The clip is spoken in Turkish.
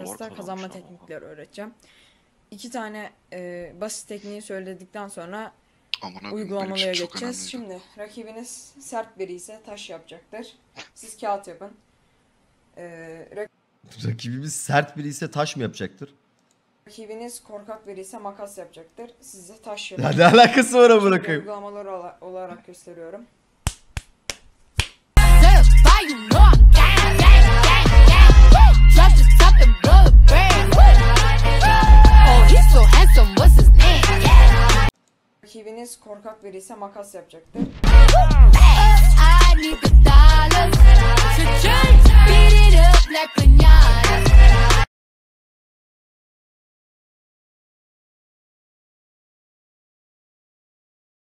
Arkadaşlar kazanma teknikleri öğreteceğim. İki tane e, basit tekniği söyledikten sonra için çok geçeceğiz. Şimdi rakibiniz sert biri ise taş yapacaktır. Siz kağıt yapın. E, Rakibimiz sert biri ise taş mı yapacaktır? rakibiniz korkak biri ise makas yapacaktır. Siz de taş yapın. Ya ne alakası var amına koyayım? ola- olarak gösteriyorum. Rakibiniz korkak biri ise makas yapacaktır.